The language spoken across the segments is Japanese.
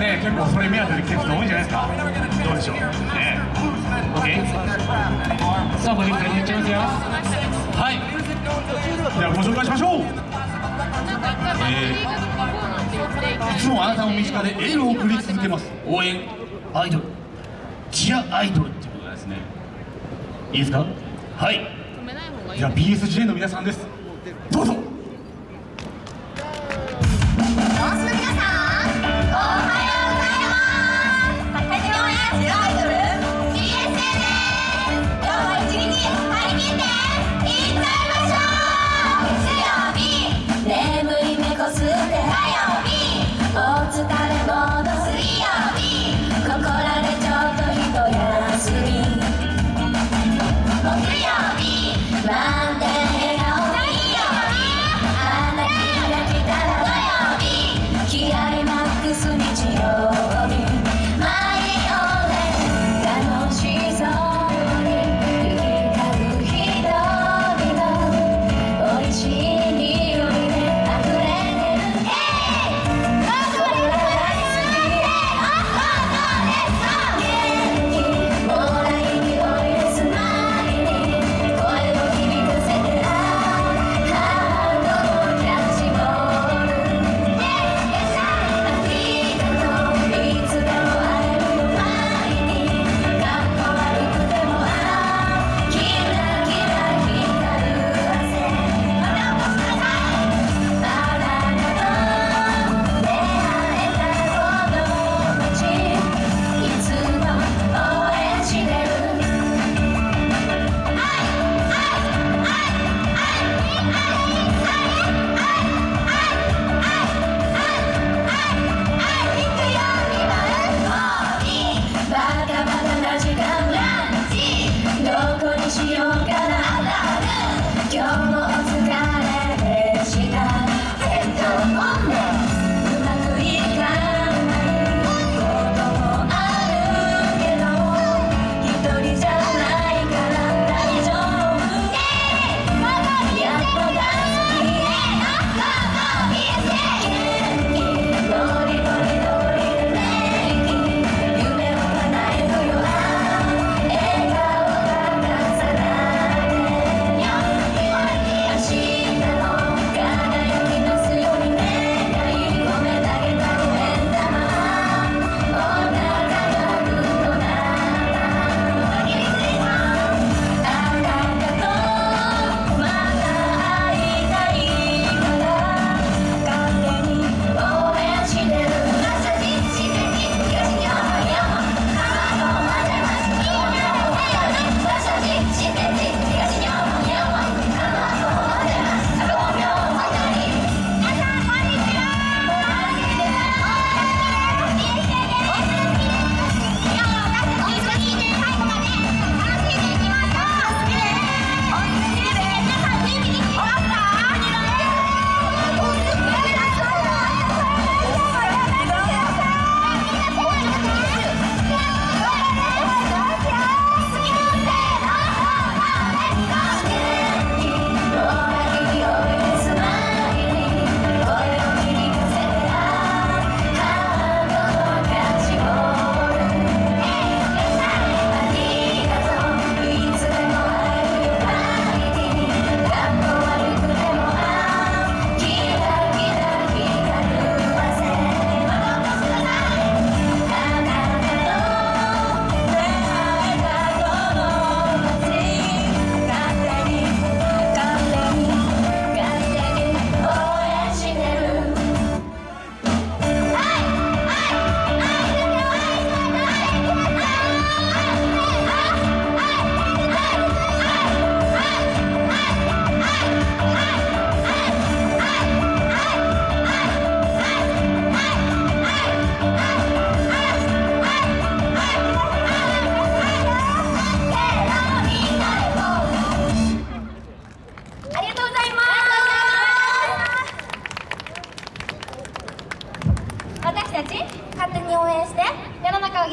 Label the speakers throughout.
Speaker 1: ね結構それ目当てで来てる人多いんじゃないですか。どうでしょう。ね。OK
Speaker 2: さあごれで2いっちゃいますよ。
Speaker 1: はい。じゃあご紹介しましょう。えー、いつもあなたの身近でエールを送り続けます。応援アイドル。チアアイドルっていうことですね。いいですか？はい。じゃあ BSJ の皆さんです。どうぞ。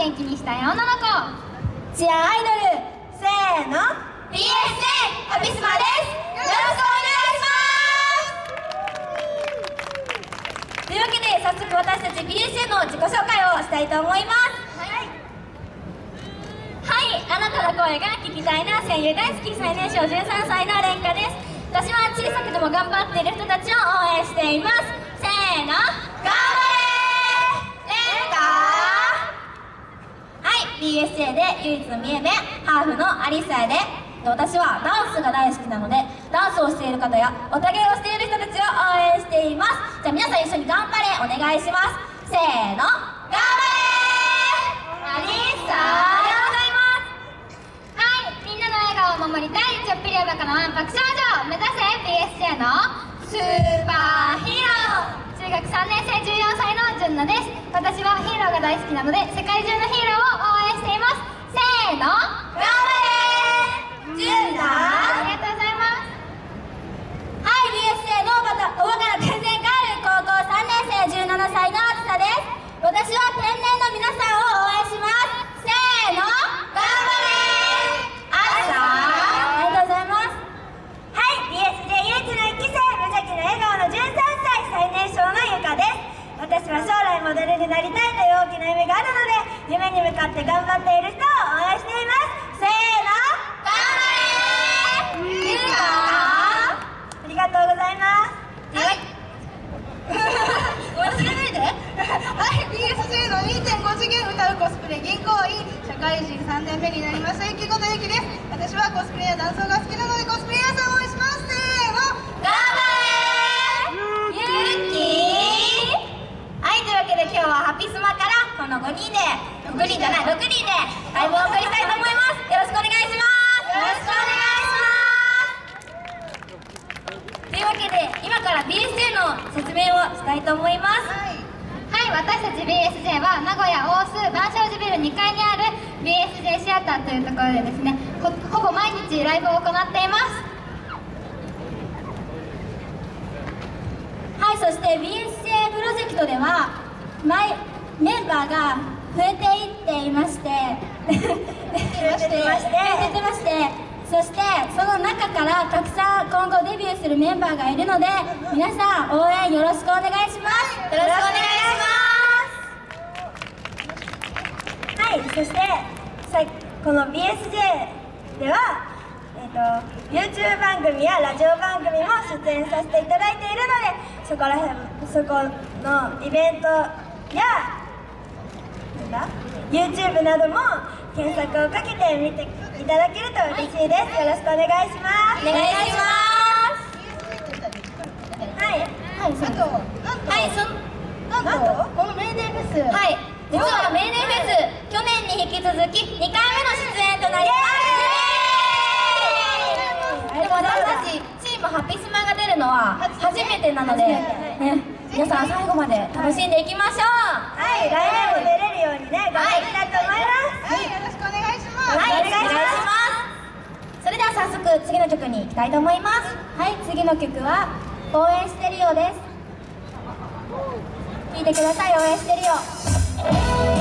Speaker 3: 元気にしたい女の子。チアアイドルせーの。BSA ハビスマです。よろしくお願いします。というわけで早速私たち BSA の自己紹介をしたいと思います。はい、はい、あなたの声が聞きたいな。声優大好き最年少13歳の廉華です。私は小さくても頑張っている人たちを応援しています。せーの。Bsj で唯一の見え目ハーフのアリサで。私はダンスが大好きなのでダンスをしている方やおたげをしている人たちを応援しています。じゃあ皆さん一緒に頑張れお願いします。せーの頑張れアリサ。ありがとうございます。
Speaker 4: はい、みんなの笑顔を守りたいちょっぴりおバカなわんぱく少女目指せ BSJ の。スーパーヒーロー。中学3年生14歳の純奈です。私はヒーローが大好きなので世界中のヒーローを応援しています。せーの
Speaker 3: 頑張れ純奈
Speaker 4: ありがとうございます
Speaker 3: はい BSA のおバカおバカな天然ガール高校3年生17歳のあつさです私は天然の皆さんを応援しますせーの頑張れあつさありがとうございますはい BSJ 唯一の1期生無邪気な笑顔の13歳最年少のゆかです私は将来モデルになりたいという大きな夢があるので夢に向かって頑張っている人を応援していますせーの頑張れゆかありがとうございます。はい。ごめんないで。
Speaker 5: はい、BSJ の2.5次元歌うコスプレ銀行員社会人3年目になりましたゆきことゆきです私はコスプレやダンスが好きなのでコスプレイヤーさんを応援しますせーの
Speaker 3: 頑張れゆうきはい、というわけで今日はハピスマからこの5人で、5人じゃない、6人でライブを送りたいと思います。よろしくお願いします。よろしくお願いします。というわけで、今から BSJ の説明をしたいと思います。
Speaker 4: はい、私たち BSJ は名古屋大須万象寺ビル2階にある BSJ シアターというところでですねほほぼ毎日ライブを行っています
Speaker 3: はい、そして BSJ プロジェクトでは毎メンバーが増えていっていまして。増えていまして。そしてその中からたくさん今後デビューするメンバーがいるので皆さん応援よろしくお願いします。よろしくお願いします。はいそしてさこの BSJ ではえー、と YouTube 番組やラジオ番組も出演させていただいているのでそこら辺そこのイベントやなんだ YouTube なども検索をかけて見ていただけると嬉しいです。よろしくお願いします。お願い。しますはい。はい。そうはい。そなんとこのメーデーフェスはい。実はメーデーフェス去年に引き続き2回目の出演となりますでも私たちチームハピスマが出るのは初めてなので、ね、皆さん最後まで楽しんでいきましょうはい来年も出れるようにね頑張りたいと思います
Speaker 5: はい、よろしくお願いします
Speaker 3: はい、お願いします。それでは早速次の曲に行きたいと思います。はい、次の曲は応援してるようです。聴いてください、応援
Speaker 1: してるよ。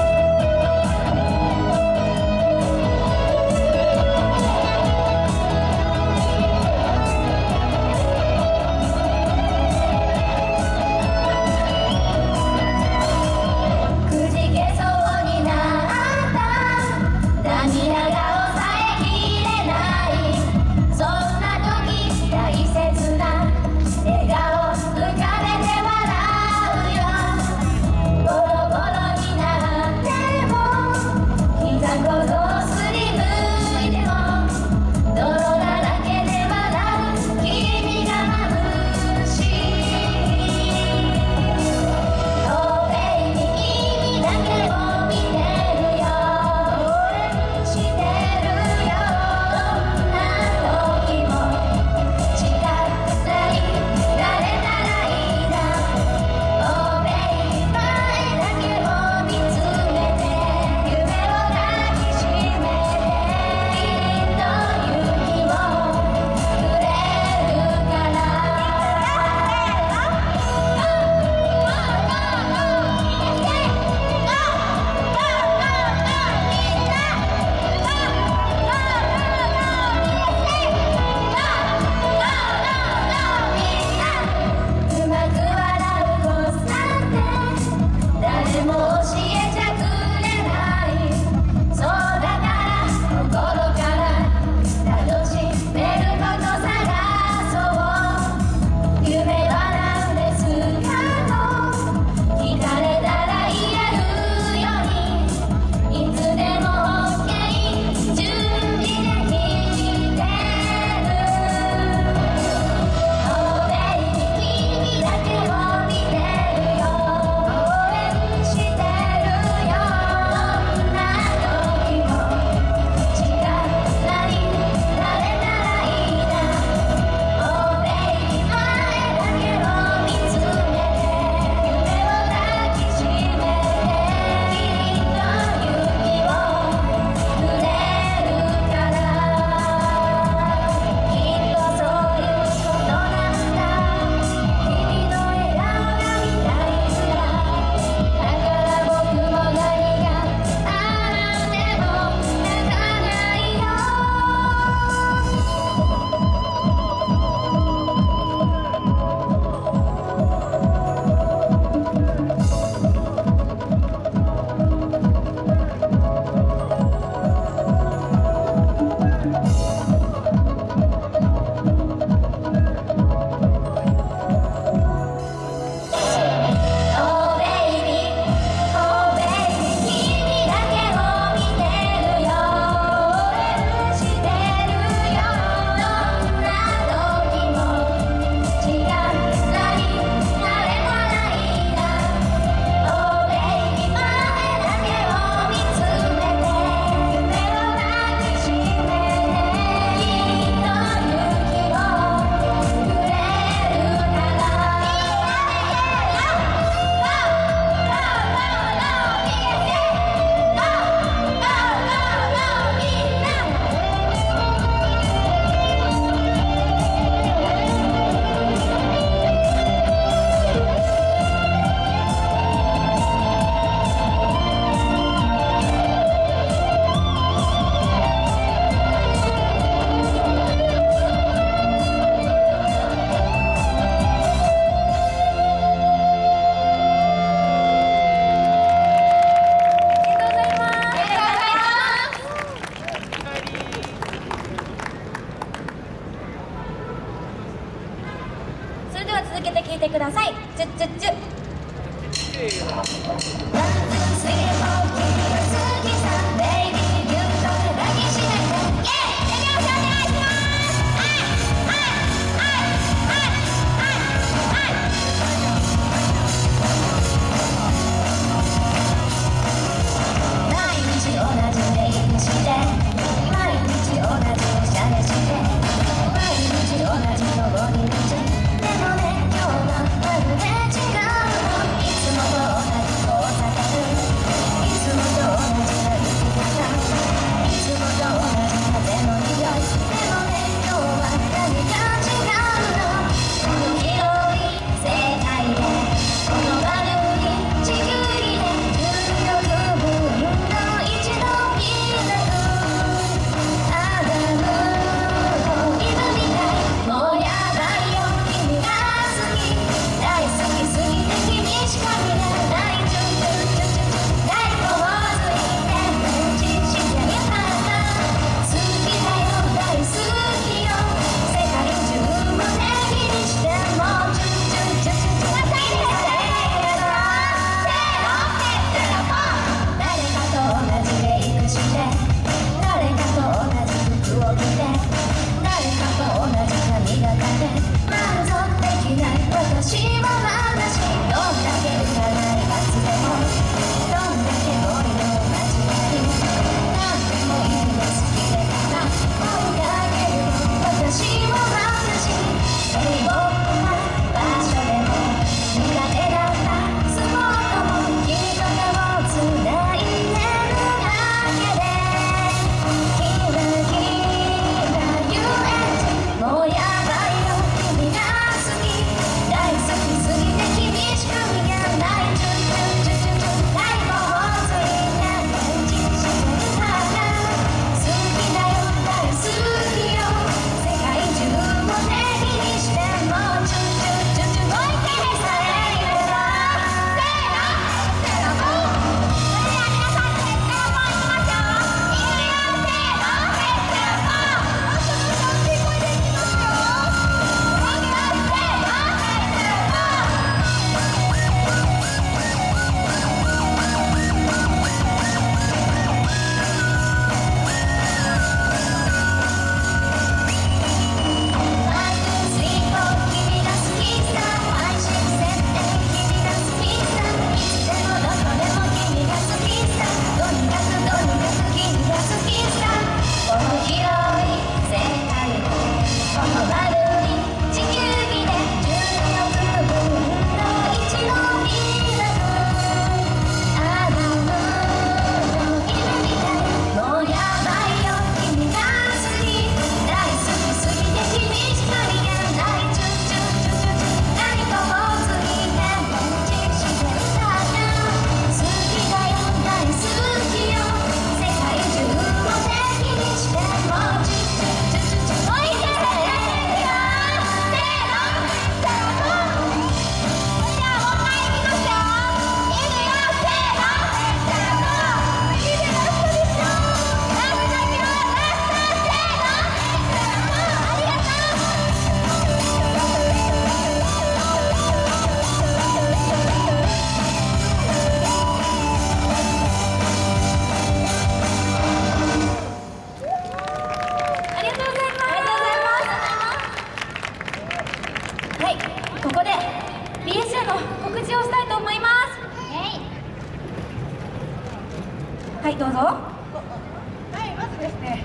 Speaker 1: はいどうぞ。
Speaker 5: はいまずですね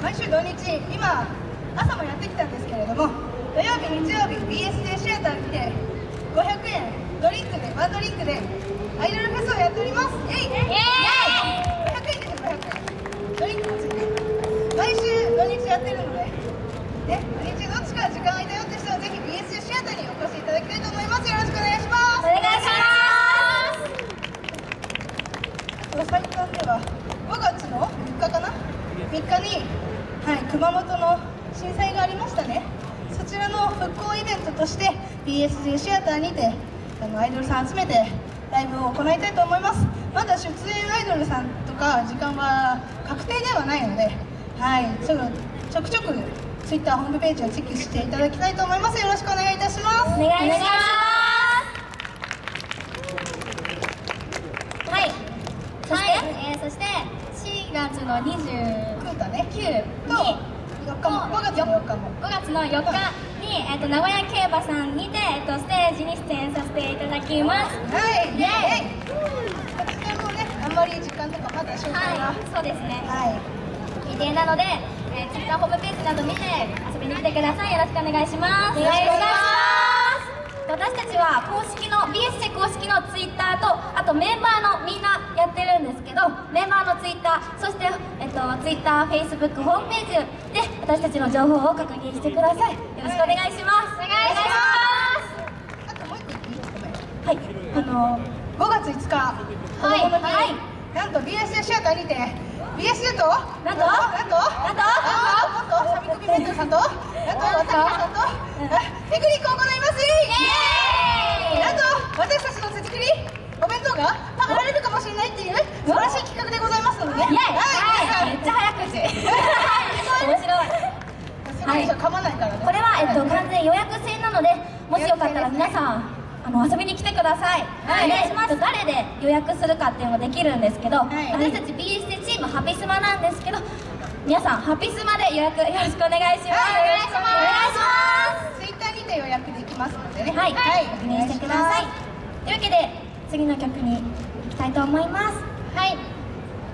Speaker 5: 毎週土日今朝もやってきたんですけれども土曜日日曜日 BS でシアターにて500円ドリンクでワンドリンクでアイドルフェスをやっております。イェイ!
Speaker 3: イェイ
Speaker 5: !500 円です500円。ドリンクもついて毎週土日やってるので、ね、土日どっちか時間空いたよって人はぜひ BS でシアターにお越しいただきたいと思います。日かな？3日に、はい、熊本の震災がありましたね。そちらの復興イベントとして BSG シアターにてあのアイドルさん集めてライブを行いたいと思います。まだ出演アイドルさんとか時間は確定ではないので、はい、ちょちょくちょく Twitter ホームページをチェックしていただきたいと思います。よろしくお願いいたします。
Speaker 3: お願いします。月の29
Speaker 5: クータね
Speaker 3: に
Speaker 5: と4日も5月の4日も。
Speaker 3: 5月の4日に、えっと名古屋競馬さんにて、えっとステージに出演させていただきます。
Speaker 5: はい
Speaker 3: イエーイ。
Speaker 5: こちらもねあんまり時間とかまだ詳細は。
Speaker 3: はいそうですね。
Speaker 5: はい。
Speaker 3: 未定なので、えー、Twitter ホームページなど見て遊びに来てください。よろしくお願いします。
Speaker 5: お願いし
Speaker 3: ます私たちは公式の BSC 公式の Twitter とあとメンバーのみんなやってるんですけどメンバーの Twitter そして、えっと、TwitterFacebook ホームページで私たちの情報を確認してください。よろしくお願いします。お願いし
Speaker 5: あともう一個いいです。か
Speaker 3: はい。あの
Speaker 5: 5月5日
Speaker 3: はい。はい
Speaker 5: なんと BSJ シアターにて BSJ と？
Speaker 3: なんと？
Speaker 5: なんと？
Speaker 3: なんと？
Speaker 5: あーなんと？サミコビメントさんと？なんと？渡辺さんと？あピクニックを行います。なんと私たちの手作りお弁当が食べられるかもしれないっていう素晴らしい企画でございますので。ねはい。
Speaker 3: めっちゃ早口面白い。
Speaker 5: すごいでしょ噛まないからね。
Speaker 3: これは、えっと、完全予約制なのでもしよかったら皆さんあの遊びに来てください、
Speaker 5: はい。
Speaker 3: お願いします。誰で予約するかっていうのもできるんですけど、
Speaker 5: はい。
Speaker 3: 私たち BS チームハピスマなんですけど皆さんハピスマで予約よろしくお願いします、
Speaker 5: はい。お願いします
Speaker 3: お願いし
Speaker 5: ツイッターにて予約できますのでね。
Speaker 3: はい、
Speaker 5: はい。
Speaker 3: 確認してください。というわけで次の曲に行きたいと思います。はい。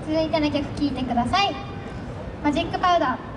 Speaker 3: 続いての曲聴いてください。マジックパウダー